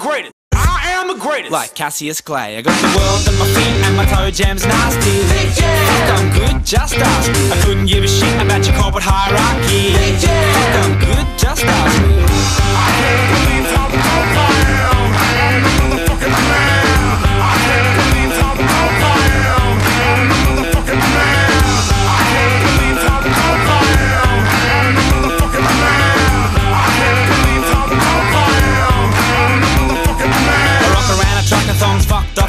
greatest. I am the greatest. Like Cassius Clay. I got the world at my feet and my toe jam's nasty. Yeah. I'm good, just ask. I couldn't give a shit.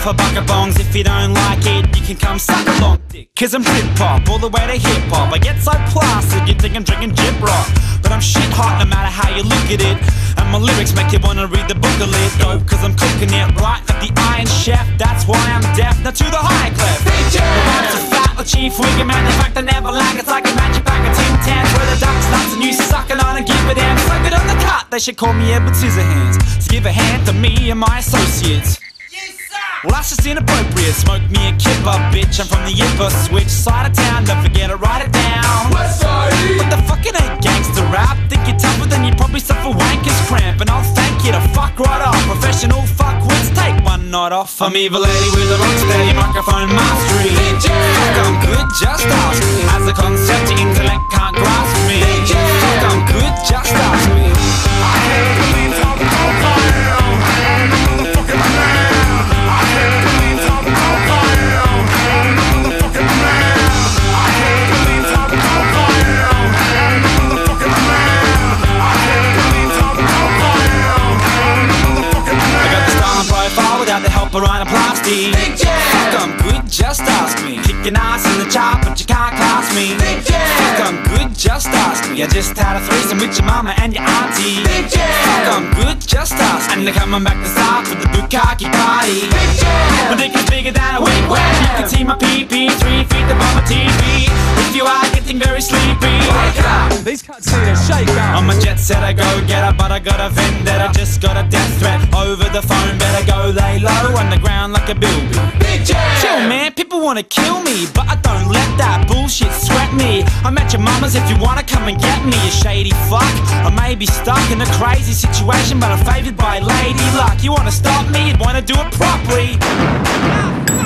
Off a bucket bongs. If you don't like it, you can come suck along. dick. Cause I'm hip hop, all the way to hip hop. I get so placid, you think I'm drinking jip rock. But I'm shit hot no matter how you look at it. And my lyrics make you wanna read the book a lit. Dope, cause I'm cooking it right like the Iron Chef. That's why I'm deaf. Now to the high clef. The rhymes are fat, the chief wigger man. In fact, I never lag. It's like a magic bag of Tim Tams where the duck's nuts and you sucking on and give a damn. So good on the cut, they should call me Edward Scissorhands. So give a hand to me and my associates. Well, that's just inappropriate. Smoke me a kipper, bitch. I'm from the Yipper. Switch side of town, don't forget to write it down. What the fuck it ain't gangster rap? Think you're tougher than you probably suffer wanker's cramp. And I'll thank you to fuck right off. Professional fuckwits, take one night off. I'm evil lady with a rock steady microphone mastery. Without the help of rhinoplasty. Fuck, I'm good, just ask me. Kicking ass in the chart, but you can't class me. Big Fuck, I'm good, just ask me. I just had a threesome with your mama and your auntie. Big Fuck, I'm good, just ask me. And they're coming back to start with the bukkake party. My dick is bigger than a wig wag. You can see my PP three feet above my TV. If you are getting very sleepy, These cunts need a shake up. I'm a jet setter, go getter, but I got a vendetta. I just got a death threat over the phone. Better go lay low on the ground like a bilby. Chill, man, people wanna kill me, but I don't let that bullshit sweat me. I'm at your mama's if you wanna come and get me, you shady fuck. I may be stuck in a crazy situation, but I'm favored by lady luck. You wanna stop me, you'd wanna do it properly.